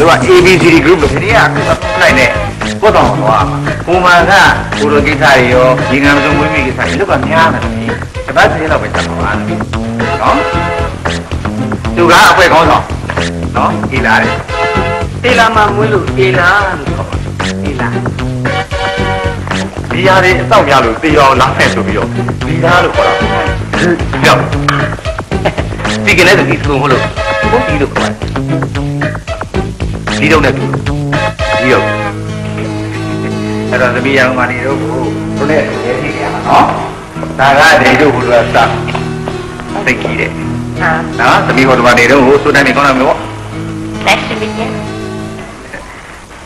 တို့မသိသေးဘူးသူက ABCD group လို့ဒီကနိုင်နဲ့ကိုတော့သွားမှာကိုမန်ကကိုလိုကိစ္စတွေရောဒီငံမစုံမွေးမိကိစ္စတွေလောက်ကများတယ်သမီးတပတ်စီလောက်ပဲဆက်ပါသမီးနော်သူကအဖွဲကောင်းဆောင်နော်ဒီလာတယ်အေလာမမွေးလို့အေလာလို့ခေါ်ပါတယ်အေလာဒီဟာတွေအတော့များလို့တေအောင်လာခဲ့ဆိုပြီးတော့ဒီလားလို့ခေါ်တာပြောဒီကနေ့ဒီသုံးဟုတ်လို့ဘုဒီလို့ခေါ်တယ် ဒီတော့နဲ့တူဒီတော့အဲ့တော့သမီးရောင်မနေတော့ကိုတို့နဲ့ရဲကြည့်ရမှာနော်ဒါကဒေတို့ဘုရားစသိကြီးတယ်ဟာနော်သမီးဟောဒီမှာနေတော့ဟိုစိုးတိုင်းနေကောင်းတာမျိုးပေါ့လက်ရှိမြင်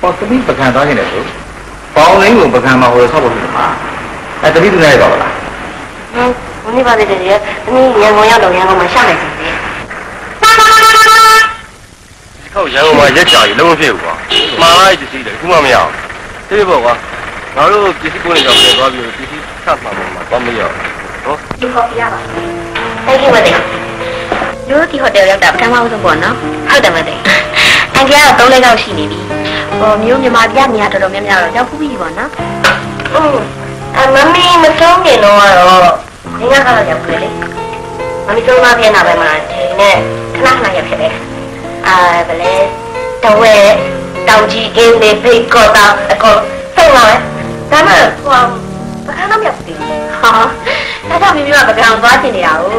ပေါ်သမီးပကံသွားနေတယ်ဆိုပေါင်းလင်းကိုပကံမှာဟိုဆောက်ဖို့ဖြစ်မှာအဲ့သမီးသူနဲ့ရပါလားဟိုနေ့ပါတဲ့တည်းကသမီးရန်ကုန်ရောက်တော့ရန်ကုန်မှာရှောက်နေ စီတယ်ဒီခေါက်ရန်ကုန်မှာရက်ကြာကြီးလုံးဝဖြစ်ဘူးကွာမှားလိုက်ပစ္စည်းတယ်ခုမှမရအောင်သိပေါ့ကွာငါတို့ပစ္စည်းကိုနေတော့ပြန်သွားပြီးပစ္စည်းဆက်မှာမှာတော့မရအောင်နော်ဒီခေါ်ပြရပါအဲ့ဒီမတဲ့ရိုးဒီဟိုတယ်ရောက်တာပထမဆုံးပေါ့နော်ဟုတ်တယ်မတဲ့အန်ကြီးကတော့၃လေးလောက်ရှိနေပြီဟိုမျိုးမြန်မာပြနေရတော်တော်များများတော့ရောက်ဖူးပြီပေါ့နော်ဟုတ်အမမီမဆုံးခင်တော့ကတော့ငင်းကတော့ရောက်ပြီလေမမီဆုံးမပြနေတာပဲမှာဒီနဲ့ခဏခဏရက်ဖြစ်တယ် အာဗလဲတဝဲတောင်ကြီးအင်းလေးဖိတ်ကောတာအကုန်ဆုံးလာတယ်ဒါမှဟိုဘာမှမရောက်ဘူးဟာဒါကြောင့်မိမိကပကံသွားချင်နေတာကို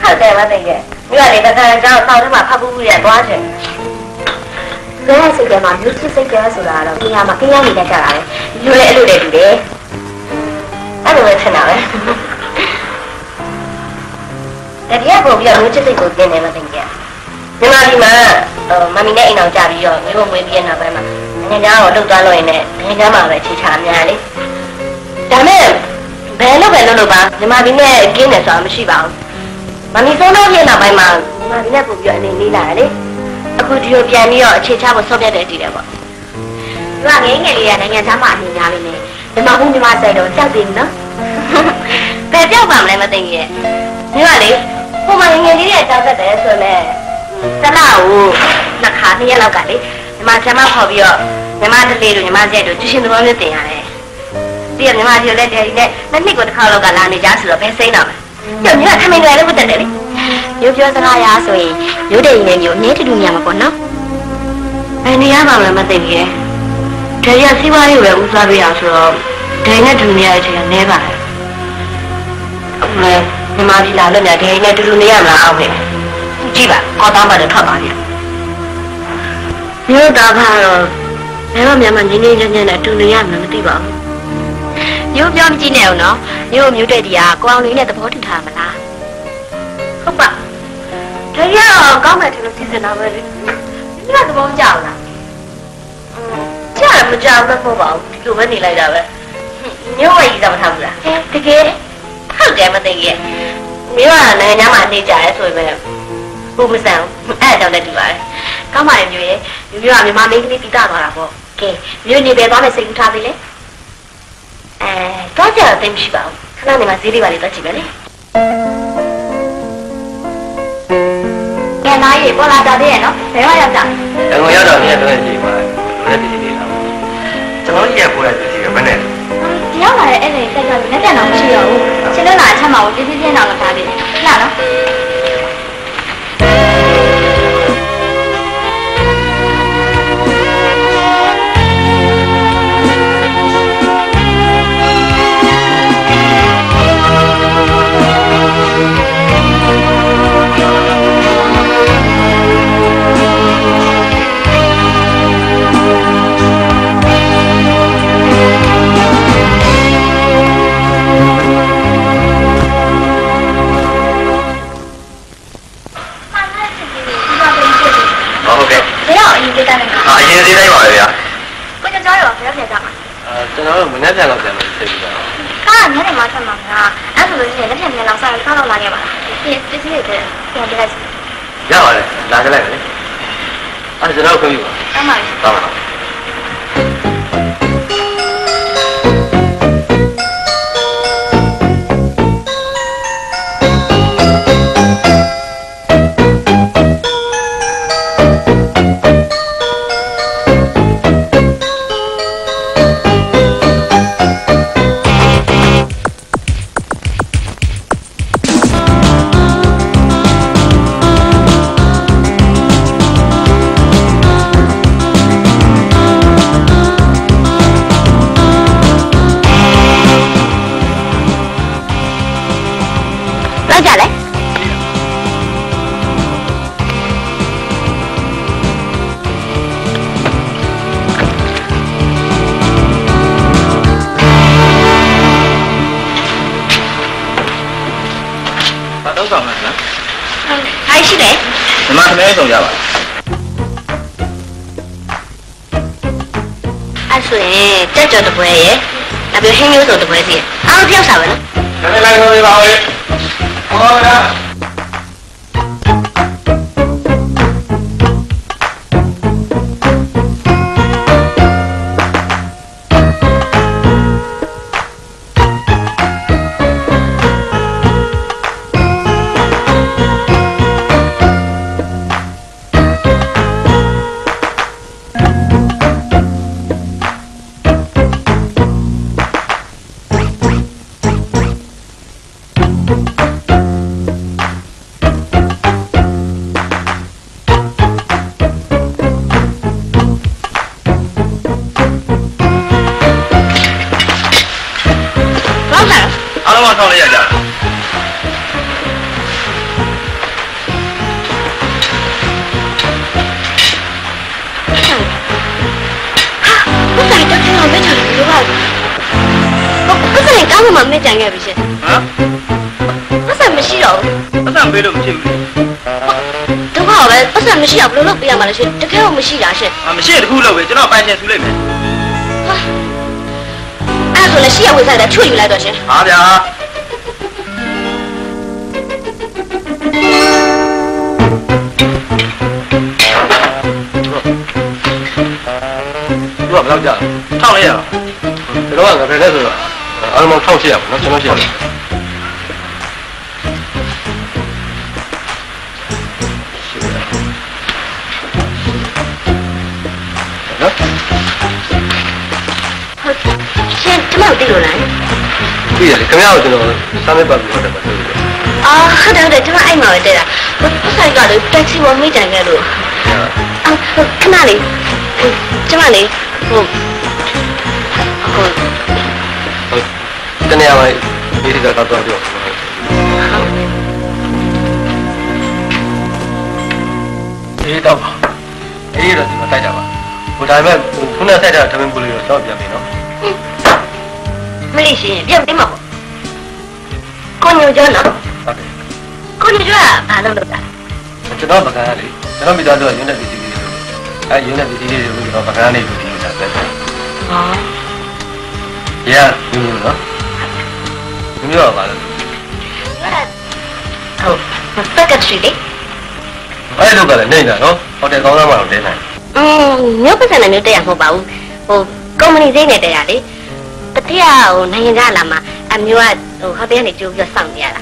ဟုတ်တယ်မသိရဲ့မိကလေပကံကြောင့်တောက်ထဲမှာဖတ်ပူးပူးရသွားချင်ဘယ်စိတ်ထဲမှာမျိုးချစ်စိတ်ကြဆိုတာတော့ကိညာမှာကိညာနေတတ်ကြတာလေလူလည်းအဲ့လိုလေတူတယ်အဲ့လိုပဲထင်တာပဲတတိယပုံပြီးတော့မျိုးချစ်စိတ်ကိုသင်တယ်မသိရဲ့ ဒီမှာဒီမှာမမီနဲ့အိမ်အောင်ကြပြီးတော့မျိုးမွေးပြီးနောက်ပိုင်းမှာငငယ်သားကိုလှုပ်သွားလို့ရင်လည်းငငယ်သားမှာပဲချီချာအများလေဒါမဲ့ဘယ်လို့ပဲလုပ်လို့ပါညီမဒီနဲ့ကင်းတယ်ဆိုတာမရှိပါဘူးမမီသုံးတော့ပြည့်နောက်ပိုင်းမှာညီမဒီနဲ့ပို့ပြီးတော့အနေလေးလာတယ်လေအခုဒီလိုပြန်ပြီးတော့အခြေချဖို့ဆုံးဖြတ်တဲ့အတီးတယ်ပေါ့သူကငယ်ငယ်လေးကနိုင်ငံသားမှာအနေများလေးနေညီမဘူးညီမဆိုင်တော့ကြောက်တယ်နော်ဘယ်ပြောက်ပါမလဲမသိရဲ့ညီမလေးဟိုမှာငယ်ငယ်လေးရဲ့ကြောက်တတ်တယ်ဆိုတော့ တလားကိုနှစ်ခါနှစ်ရက်လောက်ကလေညီမဆံမခေါ်ပြီးတော့ညီမတလေးတို့ညီမကျက်တို့ကျရှင်သဘောမျိုးတင်ရတယ်ဒီကညီမကြီးလည်းတယ်ဒီနဲ့နှစ်နှစ်ကိုတစ်ခါလောက်ကလာနေကြဆိုတော့ဘယ်စိမ့်တော့မလဲညညီကထမင်းတွေလည်းဝတ်တတ်တယ်လေမျိုးပြောစကားရဆိုရင်မျိုးတဲ့ရင်မျိုးအနေတူတူများမှာပေါ့နော်ဘယ်နေရမှာလဲမသိဘူးရဲ့ဒါရစီးပွားရေးပဲဦးစားပေးအောင်ဆိုတော့ဒိန်နဲ့တူနေရတဲ့အချိန်ကနဲပါတယ်အခုလည်းညီမကြီးလာလို့များဒိန်နဲ့တူတူနေရမလားအောက်ပဲ ကြည့်ပါကောတောင်းပါတော့ထွက်ပါပြီမျိုးသားကတော့ဘယ်တော့မှမငင်းငင်းညံ့ညံ့နဲ့တူနေရမှာမသိပါဘူးမျိုးပြောမကြည့်နဲ့အောင်နော်မျိုးမျိုးတဲ့တီကကိုအောင်လေးနဲ့သဘောတူထားမလားဟုတ်ပါဒါရကောင်းမယ်ထင်လို့စီစဉ်တာပဲလေဒီကသဘောကျလားကြားမကြားမဖို့ပါဘူးဒီလိုပဲနေလိုက်တာပဲမျိုးဝယ်ကြီးသဘောထားဘူးလားတကယ်ဟုတ်တယ်မသိရဲ့မျိုးကနိုင်ငံသားမှာနေကြရဲဆိုရင် ပဲဘုမဆန်အဲ့အကြောင်းလည်းဒီပါတယ်ကောင်းပါရဲ့မျိုးရဲ့မျိုးကမြန်မာမင်းကလေးပြီးသားသွားတာပေါ့ကဲမျိုးနေပဲသွားမယ်စိတ်ကူးထားပြီလေအဲတော့ကြတော့သိမရှိပါဘူးခဏနေမှာဈေးလေးပါလေးတော့ကြည့်မယ်လေကဲနိုင်ရေပေါ်လာတာသေးရဲ့နော်ဘယ်မှာရောက်ကြရန်ကုန်ရောက်တော့နေ့တော့ချိန်မှာလည်းပစ္စည်းတွေလာကျွန်တော်ကြီးရပို့ရပစ္စည်းကဘယ်နဲ့ဒီရောက်လာတဲ့အဲ့ဒီစိတ်ကလည်းလက်ပြန်တော့မရှိတော့ဘူးချင်းလက်လာအချက်မှာကိုပြင်းပြင်းချင်းတော့ထားပြီလာနော် ရင်ကိစ္စနဲ့အာအရင်သေးတိုင်းပါပဲဗျာကိုကြောက်ရောဘယ်တော့ပြန်ကြမှာအာကျွန်တော်တို့မနေ့ပြန်တော့ပြန်လို့သိပြီဗျာကားညနေမှထွက်မှာကအဲ့ဆိုလို့ရှိရင်လက်ပြန်ပြန်လောက်စားကားတော့လာခဲ့ပါလားဒီပစ္စည်းတွေပြန်ပြလိုက်ရပါတယ်လာကြလိုက်မယ်လေအဲ့ကျွန်တော်ခွင့်ပြုပါအမှန်ဟုတ်ပါလော ဘုရားကောင်းမှမကြံခဲ့ပြီရှင်ဟမ်ဘုရားမရှိတော့ဘူးအဆန်ပေးလို့မဖြစ်ဘူးဒုက္ခပဲဘုရားမရှိတော့ဘယ်လိုလုပ်ပြရမှာလဲရှင်တကယ်တော့မရှိတာရှင်အမရှိတခုလို့ပဲကျွန်တော်ပိုင်ချင်ဆူလိုက်မယ်အဲ့ဆိုလည်းရှိရဝေစားတယ်ချွတ်ယူလိုက်တော့ရှင်ဟာဗျာသူကဘယ်လောက်ကြာထောက်လိုက်ရအောင်ကျွန်တော်ကငါဖယ်လဲဆိုတော့ အားလုံးထောက်ရှိရပါတော့ကျွန်တော်ရှိရပါနော်ဟုတ်ရှင်ကျမတို့သိလို့လားပြီးရတယ်ခင်ဗျားကိုကျွန်တော်စာမေးပတ်ပြီးဟုတ်တယ်ပါလို့အာဟုတ်တယ်ဟုတ်တယ်ကျမအဲ့မှာပဲတဲ့တာဘုရားကလည်းတက်စီဝမေးကြံခဲ့လို့အာခဏလေးကျမလေးဟိုဟို တနေ့မှဒီဒီကတော့တော့ပြောအေးတော့အေးတော့ဒီမှာတိုက်ကြပါဟိုဒါပေမဲ့ခုနဆက်ကြတာထမင်းပူလေးတော့တော့ပြန်ပြီနော်မလေးရှင်ပြုတ်နေမှာပေါ့ကိုညိုကျော်နော်ဟုတ်တယ်ကိုညိုကျော်ကဘာလုပ်လို့လဲကျွန်တော်ပကံလေးကျွန်တော်မိသားစုကရုံးတဲ့ပစ္စည်းလေးတွေအဲရုံးတဲ့ပစ္စည်းလေးတွေကိုကျွန်တော်ပကံလေးကိုဒီလိုဆက်ဆက်ဟောရယူနော် ယူရပါလားဟုတ်ပက်ကထရီလေးအဲ့လိုကလည်းနေနေတာနော်ဟိုတယ်ကောင်းသားမှတော့တင်းနိုင်อืมမျိုးပတ်စံနဲ့မျိုးတက်ရမဟုတ်ပါဘူးဟိုကုမ္ပဏီစိတ်နဲ့တက်ရလေတတိယဟိုနိုင်ငံခြားလာမှာအမျိုးကဟိုဟောတယ်ကနေကြိုးပြီးစောင့်နေရတာ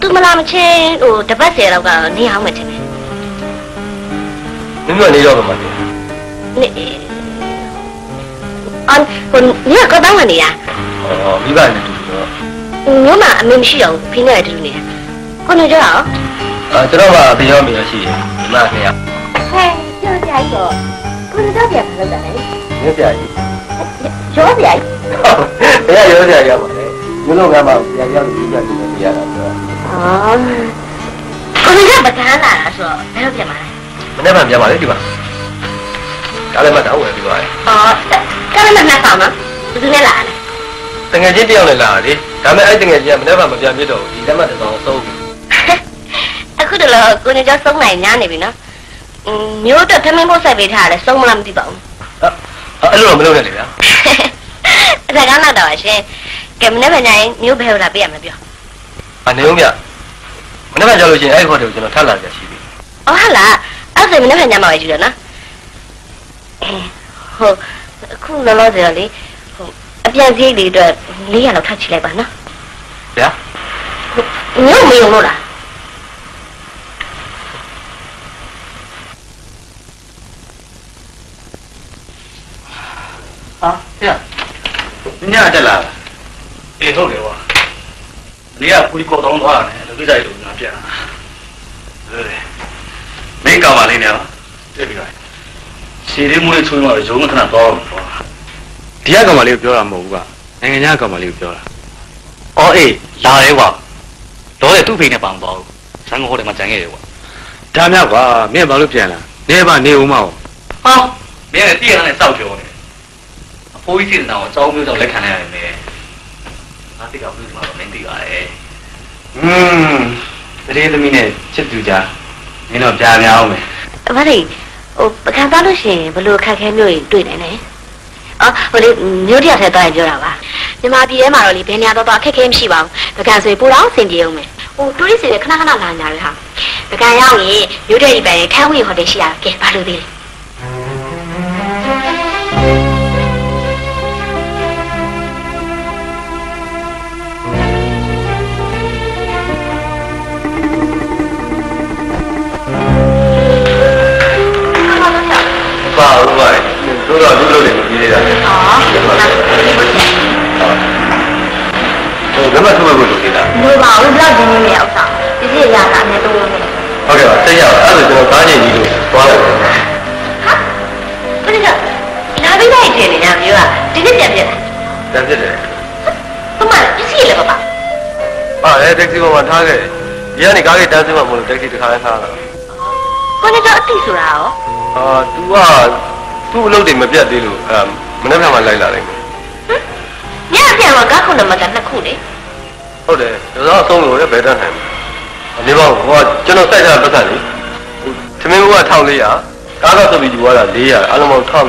သူမလာမချင်းဟိုတပတ်ဆယ်တော့ကနေအောင်မထင်ဘူးမိမနေတော့မှမသိနေအန်ကိုညကတော့မနေရဟောမိဘနဲ့ တူတော့မျိုးမအမေမရှိတော့ဖိနေတယ်တူနေတာကိုနေကြတော့အဲကျွန်တော်ကဘေးရောမေရောရှိတယ်ဒီမှာခင်ဗျာဟဲ့ကျော်ကြိုက်တော့ကိုနေကြပြန်လို့တယ်မြင်းပြကြီးရောပြိုက်ဘယ်ရရောစရာရပါလဲမြို့လုံးကမှပြန်ရောက်ပြီးပြန်ပြီးနေရတာဆိုတော့အော်ကိုနေကြပကန်းလာတာဆိုတော့ဘယ်လိုပြန်มาလဲမနေ့ကပြန်ပါလေဒီမှာဒါလည်းမတောင်းဝင်ပြီးသွားတယ်အော်ကလည်းမနှက်ဆောင်နော်ဘယ်သူနဲ့လာလဲတငယ်ချင်းတယောက်နဲ့လာတယ် ဒါပေမဲ့အဲ့တငယ်ချင်းကမနေ့ကမပြန်ပြတော့ဘူးဒီလက်မှတ်တစ်စောင်းဆုံးပြီအခုတလောကိုနေကြစုံနိုင်ညားနေပြီနော်อืมမျိုးတော့ထမင်းဖို့ဆက်ပေးထားရတယ်စုံမလားမသိပါဘူးအဲ့လိုတော့မလုပ်နဲ့လေဗျာအဲ့ဒါကတော့တော့ရှင်ကဲမနေ့ကညရင်မျိုးဘယ်လိုလာပေးရမလဲပြောအနေဦးမြမနေ့ကကြောက်လို့ရှိရင်အဲ့ဟိုတယ်ကိုကျွန်တော်ထပ်လာကြရှိပြီအော်ဟာလားအဲ့အဲ့ဆိုရင်မနေ့ကညမှာပဲယူရနော်အဲဟုတ်အခုလောလောဆယ်တော့လေဟို အပြန်စရိတ်လေးအတွက်400လောက်ထပ်ချလိုက်ပါနော်ဗျာညမယုံလို့လားဟာဗျာညတက်လာအေးဟုတ်တယ်ကွာနေကပူလီကောတောင်းသွားတယ်လူကိစ္စတွေငါပြန်လာတယ်မင်းကောင်းပါလိမ့်နေတော့တွေ့ပြီလားစီရီမွေးချွေးမှာရုံးခဏတော့ကွာ ဒီကကောင်မလေးကိုပြောတာမဟုတ်ဘူးကနိုင်ငံခြားကောင်မလေးကိုပြောတာအော်အေးလာတယ်ကွာတော့လေသူ့ဖိနဲ့ပန်သွားဘူးဆန်းကိုဟိုတယ်မှာကြံခဲ့တယ်ကွာဒါများကွာမင်းဘာလို့ပြန်လာနေပါနေဦးမအောင်ဟာမင်းလည်းတည့်ရတဲ့စောက်ပြောနေအဖိုးကြီးစီနာကိုအကြောင်းမျိုးကြောင့်လက်ခံလိုက်ရတယ်မင်းငါတိကဘူးမှာတော့မင်းသိပါရဲ့อืมတရေသမီးနဲ့ချစ်သူကြားမင်းတော့ပြားများအောင်မယ်အမလေးဟိုပကံသွားလို့ရှိရင်ဘယ်လိုအခက်အခဲမျိုးတွေတွေ့နိုင်လဲ အော်ဟိုလေမျိုးတရားဆက်သွားရင်ပြောတာပါမြန်မာပြည်ထဲမှာတော့လေဘယ်နေရာတော့တော့အခက်အခဲမရှိပါဘူး။ပကံဆိုရင်ပူတော့အဆင်ပြေအောင်မယ်။ဟိုတူရစ်တွေခဏခဏလာညာတွေဟာ။ပကံရောက်ရင်မြို့တဲ့ဒီပန်ရဲ့ထန်းဝင်ဟိုတယ်ရှိရကဲဘာလို့သေးလဲပါဦး ကမ္ဘာထုံးဖို့လုပ်နေတာ။ဘယ်ပါဘူးဘလောက်ဒီနေ့ရောက်တာ။ဒီစီရတာနဲ့တော့လို့ဟုတ်ကဲ့ပါဆက်ရအောင်အဲ့ဒါကျွန်တော်ကားညင်ကြီးလို့သွားတယ်။ဟာ။ဘယ်ကလာပြီးလိုက်တယ်နေမျိုးကဒီနေ့ပြန်ပြန်တန်ဖြစ်တယ်။ဘာမှပစ္စည်းလည်းမပါဟာအဲတက္ကစီပေါ်မှာထားခဲ့ဒီကနေကားကြီးတန်းစင်းမှာမလို့တက္ကစီတစ်ခါလဲထားတာ။ကိုနေတော့အတိဆိုတာရောအာ तू ကသူ့အလုပ်တွေမပြတ်သေးလို့အဲမနေ့ကမှလိုက်လာတယ်။ညပြန်တော့ကားခုနမကနှစ်ခုလေ ဟုတ်တယ်ဒါတော့အဆုံးလို့လည်းဘယ်တတ်နိုင်မလဲအနေပါဟိုကကျွန်တော်စိုက်ထားတဲ့ပတ်စံလေးဟိုသမင်းဘုက1400ကားတော့ဆိုပြီးယူသွားတာ400အလုံးပေါင်း1000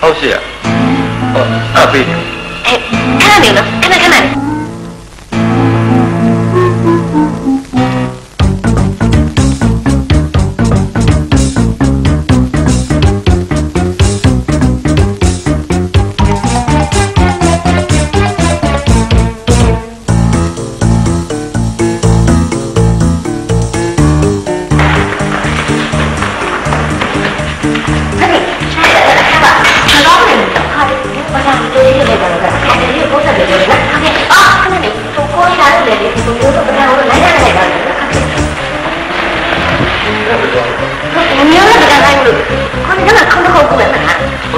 1800ဟုတ်အပေးတယ်။အဲခဏနေနော်ခဏခဏ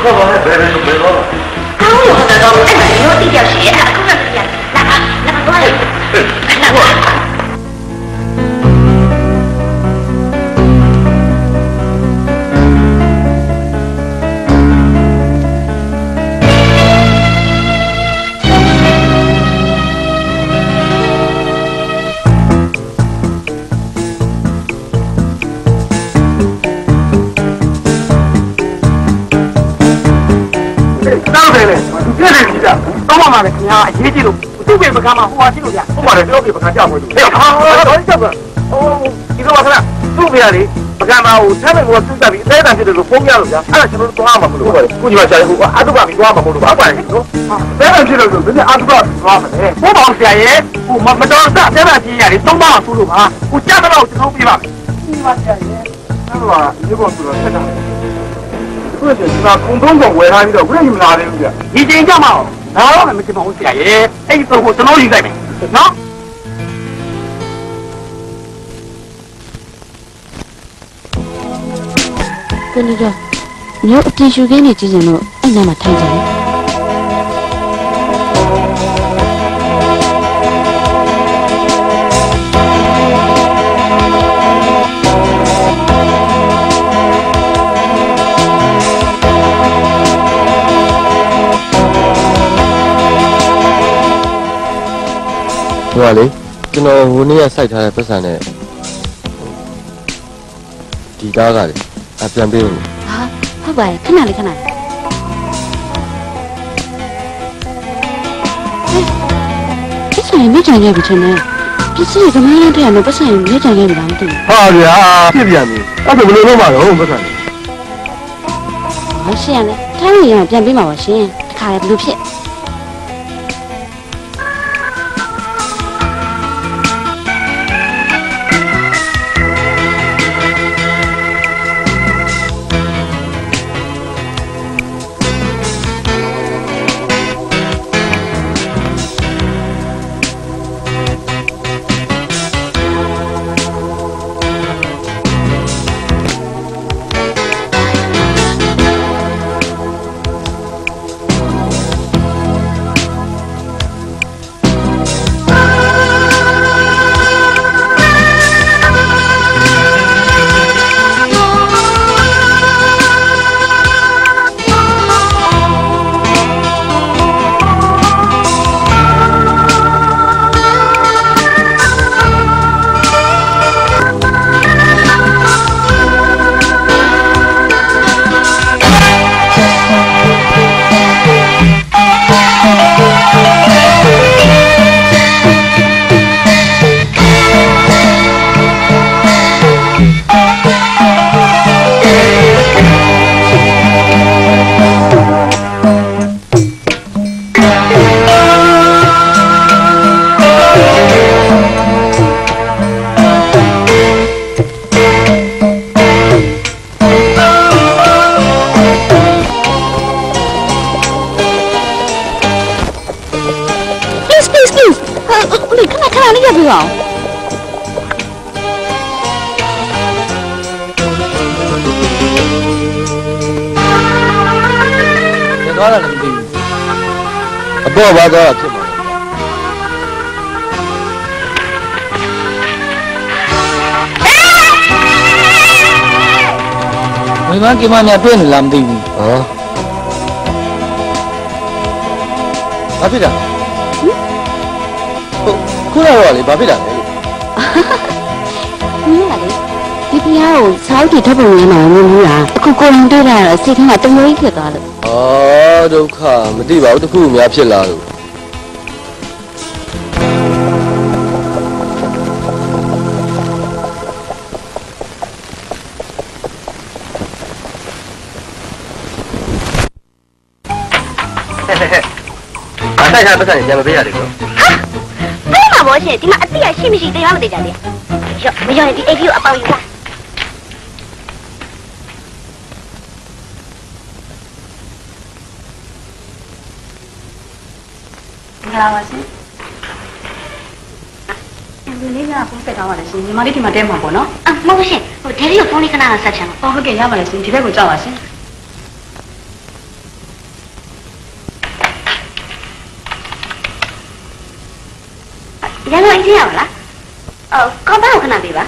နေ။ဘုကဘာလဲဘယ်လိုဘယ်လိုတော ရေးကြီးလို့သူ့ပြေပကမှာဟိုပါရှိလို့ဗျာဟုတ်ပါတယ်တော့ပြေပကကြောက်ဖို့လို့ဟဲ့ဟာတော့ကြောက်ကဟိုဒီလိုပါခလားသူ့ပြေလေပကမှာဟိုဆက်မယ်ဟိုသူ့တက်ပြီးအသေးတန်ဖြစ်တယ်လို့ဖုန်းရလို့ဗျာအဲ့ဒါကျွန်တော်တို့သွားမှာမလို့ဟုတ်ပါတယ်ခုညီမဆရာဟိုအတုပပြီးသွားမှာမလို့ပါပါတယ်နော်အသေးတန်ဖြစ်လို့ဆိုဒီအတုပသွားမှာလေဘိုးပေါင်းဆရာရဲ့ဟိုမတော်စအသေးတန်ကြီးရတယ်သုံးပါးဆိုလို့ပါဟိုကြတော့ကျွန်တော်ပြပါမယ်ညီမဆရာရဲ့အဲ့တော့ဒီဘောဆိုတော့ဆက်တာခုနကကျွန်တော်ခုံသုံးကောင်ဝယ်ထားပြီးတော့ခုနကယူလာတယ်လို့ပြ။ဒီချိန်ကြမှာ တော့တော့မကြည့်ပါဘူးဆရာရဲ့။အဲ့ဒီတော့ကျွန်တော်ယူလိုက်မယ်။နော်ကိုနေတော့မြို့အတင်ရှူခင်းနေကြည့်ရင်တော့အဲ့ညမှာထိုင်ကြတယ် ဟိုကလေကျွန်တော်ဟိုနေ့ကစိုက်ထားတဲ့ပတ်စံနဲ့ဒီကားကလေအပြန်ပေးလို့ဟာဟုတ်ပါရဲ့ခဏလေးခဏလေးဟဲ့အဲ့ဆိုင်မြင့်ချင်ခဲ့ပြီချင်းနဲ့ပစ္စည်းကမန်းတဲ့ရမယ်ပတ်စံရွေးကြံခဲ့ပြီလားမသိဟာဗျာဖြစ်ပြန်ပြီအဲ့ဒါဘယ်လိုလုပ်မှာတော့ပတ်စံဘူးဟောရှင်ရလေထိုင်းရင်ကပြန်ပေးမှာပါရှင်တခါလေဘယ်လိုဖြစ် မိမကိမများတွေ့နေလားမသိဘူးဟောဘာဖြစ်တာဟုတ်ခုနကတော့လေဘာဖြစ်တာလဲမင်းကလေဒီဖျားကိုစာအုပ်တွေထပ်ပုံရင်းမှာမင်းဘူးလားအခုကိုရင်တွေ့လာတော့စိတ်ထဲမှာတငွေးဖြစ်သွားလို့ဩဒုက္ခမသိပါဘူးတစ်ခုများဖြစ်လာလို့ ဘာတိုက်ထားပတ်စံပြန်မပေးရလေကောပေးမှာပေါ့ရှင်ဒီမှာအတိအရှိမရှိတရားမသိကြလေရော့မရော့ရင်ဒီအိတ်ကြီးကိုအပေါင်ယူပါမင်္ဂလာပါရှင်ဒီလေးကဖုန်းဆက်ကောင်းပါလေရှင်ညီမလေးဒီမှာတဲမှာပေါ့နော်အမဟုတ်ရှင်ဟိုဒယ်ရီကိုဖုန်းလေးခဏဆက်ချင်လို့ဟောဟုတ်ကဲ့ရပါလေရှင်ဒီဘက်ကိုကြောက်ပါရှင် ရန်ကုန်အင်းကြီးရပါလားအော်ကော်ပါကိုခဏပေးပါ ဟ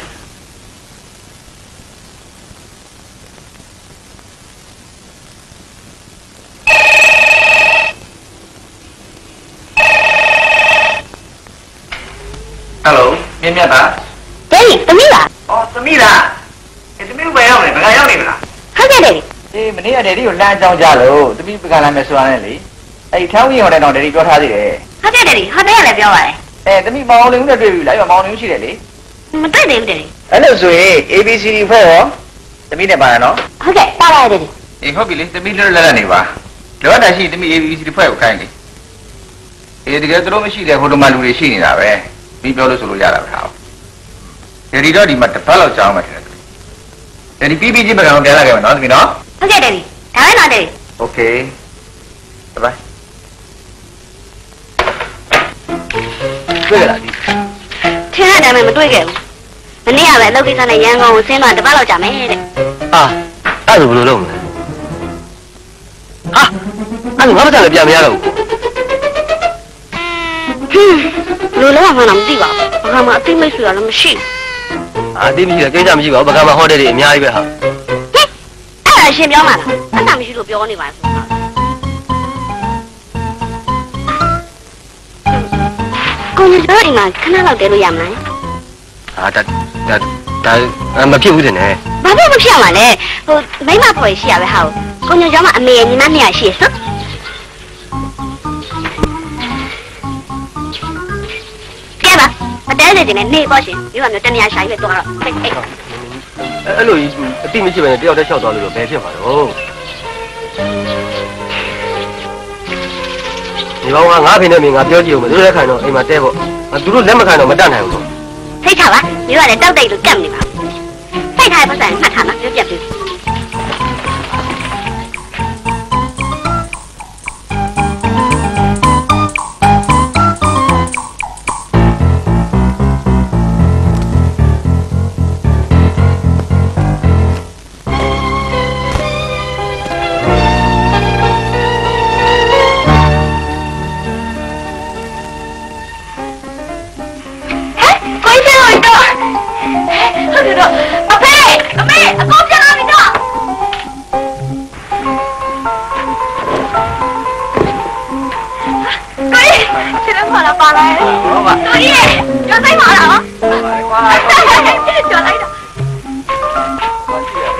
ယ်လို မြင်းမြတ်သားဒယ်ရီသမီးလားအော်သမီးလားအဲသမီးဘယ်ရောက်လဲဘယ်ကရောက်နေမလားဟုတ်ကဲ့ဒယ်ရီအေးမနေ့ကဒယ်ဒီကိုလမ်းအကြောင်းကြလို့တပိပကလာမယ်ဆိုတာနဲ့လေအဲ့ထောင်းကြီးဟိုတဲ့တော့ဒယ်ဒီပြောထားသေးတယ်ဟုတ်ကဲ့ဒယ်ရီဟုတ်တယ်လည်းပြောပါတယ်အဲတပိမောင်လင်းဦးနဲ့တွေ့ပြီလားအဲ့မောင်လင်းဦးရှိတယ်လေမတွေ့သေးဘူးဒယ်ရီအဲ့လိုဆိုရင် ABCD ဖွဲ့ရောတပိနဲ့ပါရနော်ဟုတ်ကဲ့ပါပါတယ်ဒယ်ရီအေးဟုတ်ပြီလေတပိလွတ်လပ်လပ်နေပါလောတာရှိတပိ ABCD ဖွဲ့ကိုခိုင်းလေအေးတကယ်သူတို့မရှိတဲ့ဟိုတမလူတွေရှိနေတာပဲ ပြီးပြောလို့ဆိုလို့ရတာပဲဟာဒယ်ဒီတော့ဒီမှာတစ်ပတ်လောက်ကြောင်းမှထင်တယ်ဒယ်ဒီပြီးပြီးချင်းပကံပြန်လာခဲ့မယ်နော်တပိနော်ဟုတ်ကဲ့ဒယ်ရီဒါပဲနော်ဒယ်ရီ Okay. Bye bye. တွေ့ရလားဒီထင်ရတယ်မတွေ့ခဲ့ဘူးမနေ့ကပဲအလုပ်ကိစ္စနဲ့ရန်ကုန်ကိုဆင်းတော့တစ်ပတ်လောက်ကြာမယ်တဲ့ဟာအဲ့ဒါဘယ်လိုလုပ်မလဲဟာအဲ့ဒါငါပတ်စံလည်းပြန်မရတော့ဘူး ဟွန်းဘယ်လိုလဲမှန်းတော့မသိပါဘူးဘာမှအသိမိတ်ဆွေရလည်းမရှိအာတိမရှိတာကိစ္စမရှိပါဘူးပကံမှာဟောတယ်တွေအများကြီးပဲဟာဘူးဟဲ့အဲ့ဒါရှင်ပြောမှာလားအဲ့ဒါမရှိလို့ပြောနေပါဆိုတာကိုကြီးတို့အိမ်မှာခဏလောက်တဲလို့ရမလားဟာဒါဒါဒါမဖြစ်ဘူးတင်နဲ့ဘာဖြစ်မဖြစ်မှာလဲဟိုမိမဖော်ရရှိရပဲဟာကိုညကျောင်းမှာအမေရဲ့ညီမနှစ်ယောက်ရှိရစို့ တဲနေခြင်းနဲ့နေပေါ့ရှင်မြို့ကမျိုးတနေရာရှာပြီးတော့တော့ဟဲ့ဟဲ့အဲ့လိုကြီးအတိမရှိဘဲနဲ့တယောက်တည်းလျှောက်သွားလို့တော့ဘယ်ဖြစ်မှာတော့ဒီကောင်ကငါဖေနဲ့မင်းငါပြောကြည့်ဦးမသူတို့လက်ခံတော့အိမ်မှာတဲပေါ့သူတို့လက်မခံတော့မတတ်နိုင်ဘူးပေါ့စိတ်ချပါမြို့ကလည်းတောက်တိတ်လို့ကပ်နေပါစိတ်ထားပတ်စံမှတ်ထားမှာပြပြပြ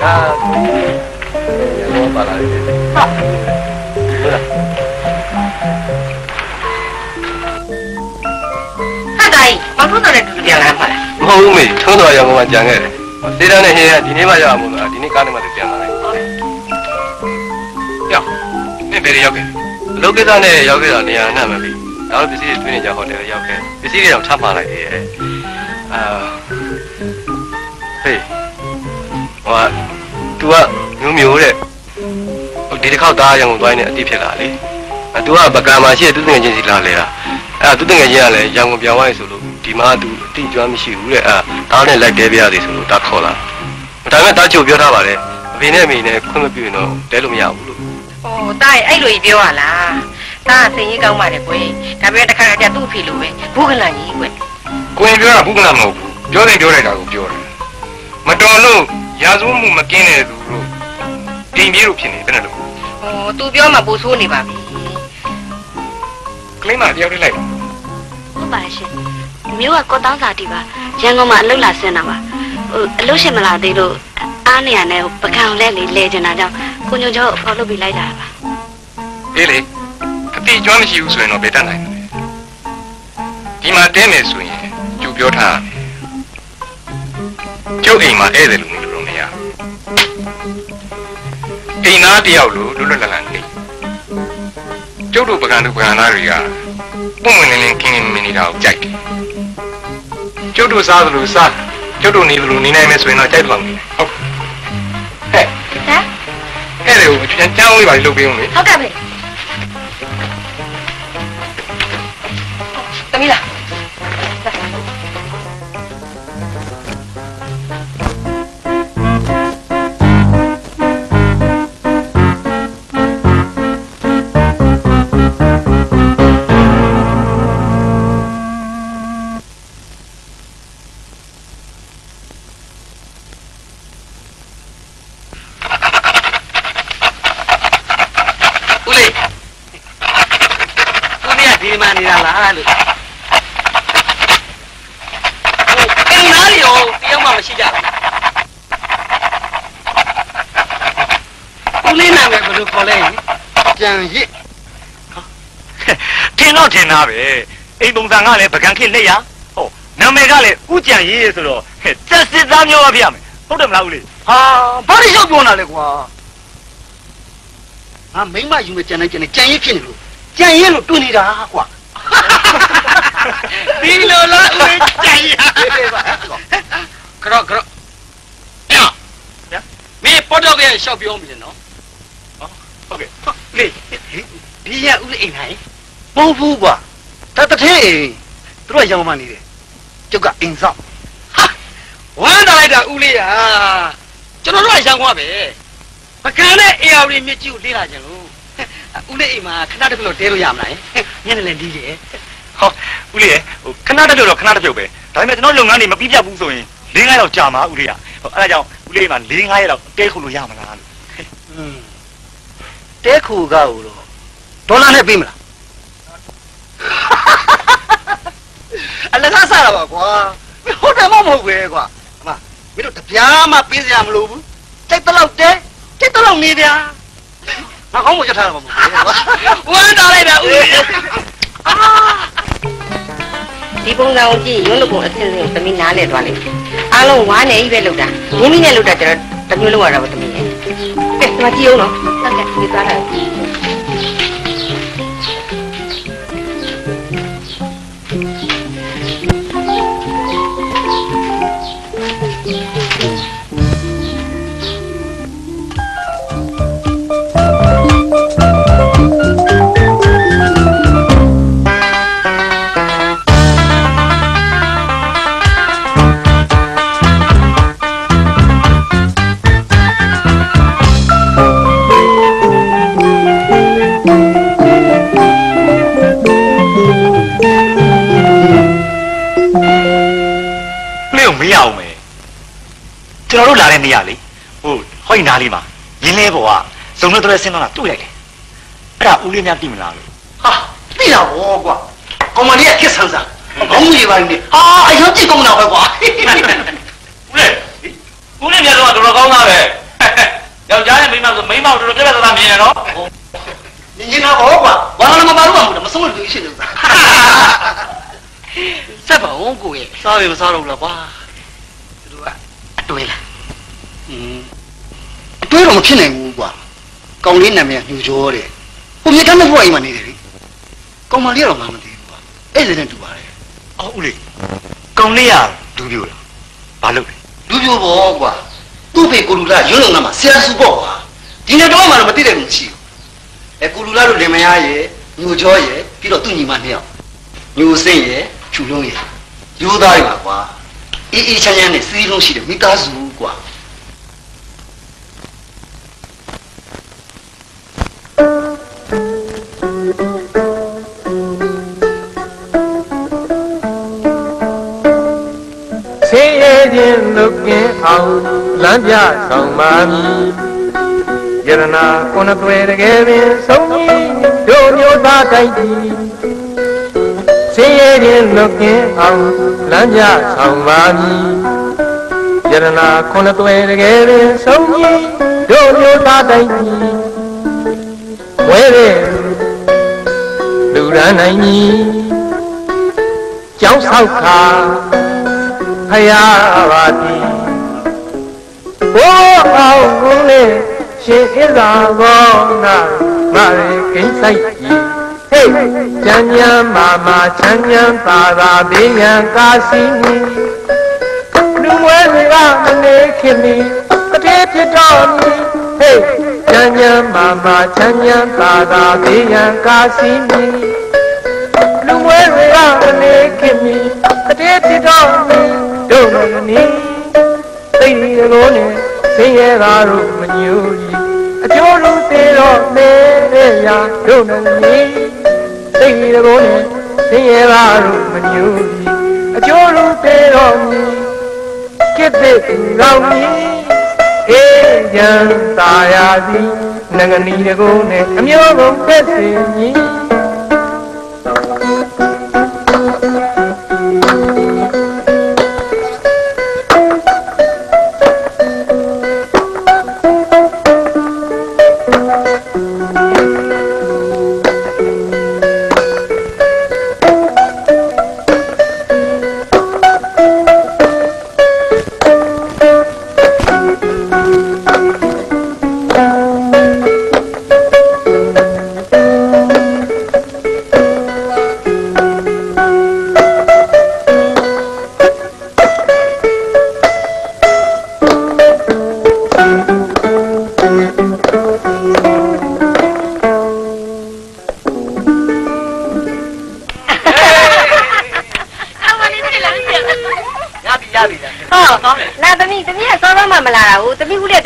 ရောပါလာတယ်ဟုတ်လားဟာတိုင်းမဖုန်းတော့တဲ့တူပြန်လာမှာမဟုတ်ဘူးမေထုံးတော်ရောကကြံခဲ့တယ်စေတန်းနဲ့ဟင်းကဒီနေ့မှရအောင်လို့ဒီနေ့ကားနဲ့မှပြန်လာတယ်ကြောက်နေဘယ်ရောက်ခဲ့အလုပ်ကိစ္စနဲ့ရောက်ခဲ့တာနေရာအနှံ့ပဲပြီဒါတော့ပစ္စည်းတွေတွင်းနေကြဟိုတယ်ရောက်ခဲ့ပစ္စည်းတွေတော့ထပ်မှာလိုက်သေးရဲ့အာဟေးဟိုက तू ကမျိုးမျိုးတဲ့ဒီတစ်ခေါက်သားရံကုန်သွားနေအတိဖြစ်လာလေအဲ तू ကပကံမှာရှိတဲ့သူတငယ်ချင်းစီလာလေတာအဲသူတငယ်ချင်းကလည်းရံကုန်ပြောင်းသွားပြီဆိုလို့ဒီမှာ तू အတိကျွမ်းမရှိဘူးတဲ့အဲသားနဲ့လိုက်တဲပြရစီဆိုလို့တာခေါ်လာဒါပေမဲ့တားချိုပြောထားပါတယ်အဖေနဲ့အမေနဲ့ခွင့်မပြုရင်တော့တဲလို့မရဘူးလို့ ဟိုတားရဲ့အဲ့လိုကြီးပြောရလားတားကစိတ်ရင်းကောင်းပါတယ်ကွယ်ဒါပေမဲ့တစ်ခါတည်းသူ့အဖေလိုပဲဘုကလန်ကြီးကွယ် ကိုရင်ပြောတာဘုကနာမဟုတ်ဘူးပြောတယ်ပြောလိုက်တာကိုပြောတယ်မတော်လို့ရာဇဝမှုမကင်းတဲ့သူ တို့တင်ပြေးလို့ဖြစ်နေတယ်လို့ဟိုသူပြောမှပိုဆိုးနေပါပြီကလိမ့်မတယောက်တည်းလိုက်တာဟုတ်ပါရှင်မြို့ကကောတောင်းစာတီပါရန်ကုန်မှာအလုပ်လာဆင်းတာပါဟိုအလုပ်ရှင်မလာသေးလို့အားနေရနဲ့ပကံလဲလေလဲကျင်တာကြောင့်ကိုညိုကျော်ဖော်လုပ်ပြီးလိုက်တာပါအေးလေအတိကျွမ်းမရှိဘူးဆိုရင်တော့ဘယ်တတ်နိုင်မလဲဒီမှာတဲမယ်ဆိုရင်ကျူပြောထားတယ်ကျုပ်အိမ်မှာဧည့်သည်လူမျိုးလို့မရ အိမ်သားတယောက်လို့လွတ်လွတ်လပ်လပ်နေကျုပ်တို့ပကံတို့ပကံသားတွေကပုံမှန်လင်းလင်းကင်းကင်းမင်းနေတာကိုကြိုက်တယ်ကျုပ်တို့စားသလိုစားကျုပ်တို့နေသလိုနေနိုင်မယ်ဆိုရင်တော့ကြိုက်တော့နေတယ်ဟုတ်ဟဲ့ဟမ်အဲ့ဒါကိုပြန်ကြောင်းလေးပါလုပ်ပေးအောင်လေဟုတ်ကဲ့ပဲတမီးလား လားဦးလေးဟာဘာလို့ရောက်ပြောနေတာလဲကွာငါမိမယူမကြံနေကြံနေကြံရစ်ဖြစ်နေလို့ကြံရစ်လို့တွန်းနေတာကွာဒီလိုလားဦးလေးကြံရကတော့ကတော့အဲ့မင်းပေါ်တော့ကရှောက်ပြောမိတယ်နော်ဟုတ်ကဲ့လေဒီရဦးလေးအိမ်နိုင်မဟုတ်ဘူးကွာတတထဲအိမ်သူတို့ကရောင်းမှနေတယ်ကျုပ်ကအိမ်ဆောင်ဟာ ဝမ်းသာလိုက်တာဦးလေးရာကျွန်တော်တို့ကရန်ကွာပဲပကံနဲ့အေယာရီမြစ်ကြီးကိုလေ့လာကြလို့ဦးလေးအိမ်မှာခဏတစ်ခုတော့တဲလို့ရမလားညနေလည်းဒီလေဟောဦးလေးဟိုခဏတစ်ပြုတ်တော့ခဏတစ်ပြုတ်ပဲဒါပေမဲ့ကျွန်တော်လုပ်ငန်းတွေမပြီးပြတ်ဘူးဆိုရင်၄၅ရောက်ကြာမှာဦးလေးရာဟောအဲ့ဒါကြောင့်ဦးလေးမှာ၄၅ရက်လောက်တဲခုလို့ရမလားလို့อืมတဲခုကဟိုတော့ဒေါ်လာနဲ့ပေးမလားအလကားစားတာပါကွာဟုတ်တယ်မဟုတ်ပဲကွာ မမင်းတို့တပြားမှပေးစရာမလိုဘူးစိတ်တလောက်တဲစိတ်တလောက်နေဗျာငါကောင်းမရထားတာမဟုတ်ဘူးကွာဝမ်းတာလိုက်တာဦးအာဒီပုံစံကိုကြည့်ရုံးလို့ပုံအစင်းစင်းကိုသမီးနားလဲသွားလိမ့်မယ်အားလုံးဝါနေကြီးပဲလောက်တာမိမိနဲ့လောက်တာကျတော့တစ်မျိုးလောက်ရတာပေါ့သမီးရဲ့ကဲဒီမှာကြည့်အောင်နော်ဟုတ်ကဲ့ဒီသွားလိုက် ဟောဒီနားလေးမှာရင်းလဲပေါ်ကစုံလို့တဲ့ဆင်းတော့တွေ့လိုက်တယ်အဲ့ဒါဦးလေးများသိမလားလို့ဟာသိတာဗောကွာကောင်မလေးကခက်ဆန်းဆန်းခေါင်းကြီးပါနေဟာအယုံကြည့်ကုန်တာပဲကွာဦးလေးဦးလေးများတော့တော်တော်ကောင်းသားပဲယောက်ျားနဲ့မိန်းမဆိုမိန်းမကိုတော်တော်ပြတ်ပြတ်သားသားမြင်ရနော်ညင်နေတာဗောကွာဘာလို့မပါလို့မဟုတ်မဆုံးလို့ရှိနေတာစက်ပါဦးကိုရဲ့စားရမစားတော့ဘူးလားကွာသူတို့ကအတွေ့လားอืม အတွေ့တော့မဖြစ်နိုင်ဘူးကွာကောင်လေးနာမည်ညူကျော်တဲ့ဟိုမြေတမ်းမဖို့အိမ်မှာနေတယ်လေကောင်မလေးကတော့ငါမသိဘူးကွာအဲ့ဒါနဲ့တူပါတယ်အော်ဦးလေးကောင်းလေးရဒူးပြိုလားဘာလို့လဲလူပြိုပေါ့ကွာသူ့ဖေကိုလူလာရွံ့လုံကမှာဆရာစုပေါ့ကွာဒီနေ့တော့မှတော့မသိတယ်လို့ရှိဘူးအဲကိုလူလာတို့လင်မယားရဲ့ညူကျော်ရဲ့ပြီးတော့သူ့ညီမနှစ်ယောက်ညူစင့်ရဲ့ဖြူလုံးရဲ့ရိုးသားရပါကွာအေးအေးချမ်းချမ်းနဲ့စီးလုံးရှိတယ်မိသားစုကွာ င်းရဲခြင်းလုကင်းအောင်လမ်းပြဆောင်ပါမည်ယရနာကိုယ်သွဲတကယ်ပင်ဆုံးကြီးတို့မျိုးသားတိုင်းပြည်ဆင်းရဲခြင်းလုကင်းအောင်လမ်းပြဆောင်ပါမည်ယရနာကိုယ်သွဲတကယ်ပင်ဆုံးကြီးတို့မျိုးသားတိုင်းပြည်ဝဲတဲ့လူရန်နိုင်ကြီးကျောင်းဆောက်ခါ ဖယားပါတိဘိုးအောင်ကိုလေရှင်ဣဇာဘောနာမရေကိစ္စိုက်ကြီးဟေးချမ်းချမ်းမာမာချမ်းချမ်းသာသာဘေးရန်ကာစီနီလူဝဲတွေကမနေခင်မီအတေးဖြစ်တော်မူဟေးချမ်းချမ်းမာမာချမ်းချမ်းသာသာဘေးရန်ကာစီနီလူဝဲတွေကမနေခင်မီအတေးဖြစ်တော်မူ တို့မနီသိရကိုနဲ့ဆင်းရဲတာတို့မညူကြီးအကျိုးလို့သေးတော့နေရရာတို့မနီသိရကိုနဲ့ဆင်းရဲတာတို့မညူကြီးအကျိုးလို့သေးတော့မီကိတဲ့လောင်ကြီးအေးကြံသာယာစီနဂနီတကိုနဲ့အမျိုးကုန်သက်စင်ကြီး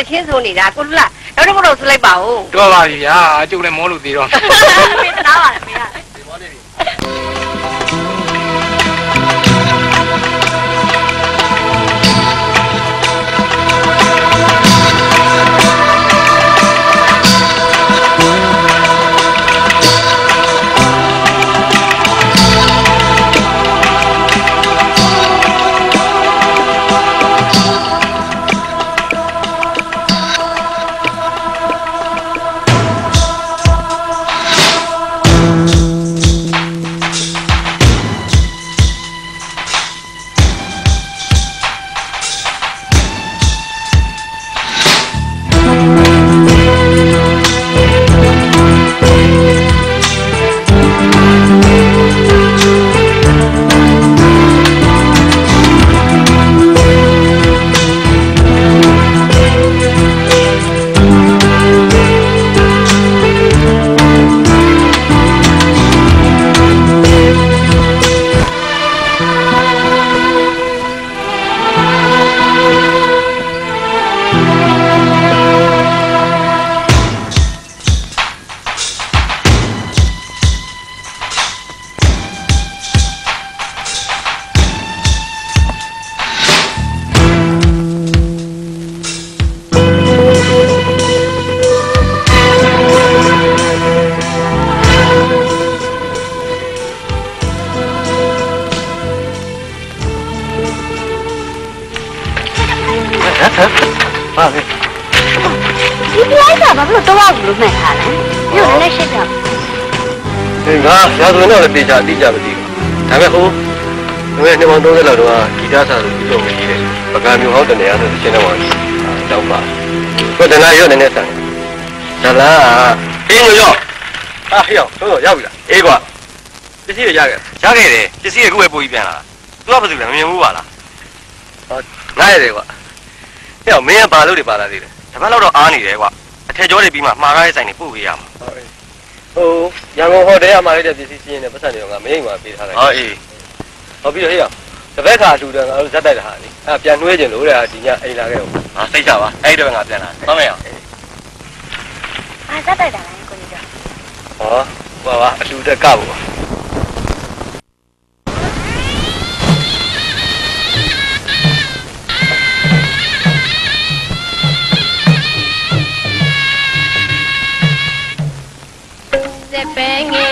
ချင်းဆိုနေတာကိုလူလာတော့တော့တော့ဆိုလိုက်ပါဦးတော်ပါပြီဗျာကျုပ်လည်းမောလို့သေးတော့မေးတနာပါလေ ဟာလေဒီပလိုက်ကဘာလို့တော့ဘူးလို့မှတ်ထားလဲမြို့လည်းရှင်းပြဒီငါရာဇဝင်တော့လည်းတေချာအတိအကျမသိဘူးဒါပေမဲ့ဟိုငယ်နှစ်ပေါင်း30လောက်တော့ဂီတဆာဆိုပြီးတော့မကြီးတယ်ပကံမျိုးဟောင်းတနေရဆိုရှင်းတော့ပါတော့ပါကိုတနာရွတ်နေနေဆန်ဇလာအင်းရောအာဟေ့ရောက်တော့ရောက်ပြီလားအေးကွာပစ္စည်းရရခဲ့ရခဲ့တယ်ပစ္စည်းကခုပဲပို့ပြီးပြန်လာသူကဘာလို့လဲမမြင်ဘူးပါလားငါရတယ်ကွာ ဟေ့မင်းကဘာလို့တွေပါလာသေးလဲတပတ်လောက်တော့အားနေတယ်ကွာအထက်ကျောတွေပြီးမှမှားကားရဲ့ဆိုင်တွေပို့ပေးရမှာဟိုရန်ကုန်ဟိုတယ်ကမှာလိုက်တဲ့ပစ္စည်းစီးရင်လည်းပတ်စံတွေငါမင်းအိမ်မှာပေးထားလိုက်ဟောအေးဟောပြီးတော့ဟေ့ရောက်တပည့်ခါအတူတယ်ငါတို့ဇက်တိုက်တာဟာလေအဲ့ပြန်နှွေးကျင်လို့တဲ့ဒီညအိမ်လာခဲ့အောင်ဟာစိတ်ချပါအဲ့ဒီတော့ငါပြန်လာသွားမယ်အောင်အားစက်တိုက်တာလဲကိုကြီးကဟောဟောပါအတူတက်ကပေါ့ pengen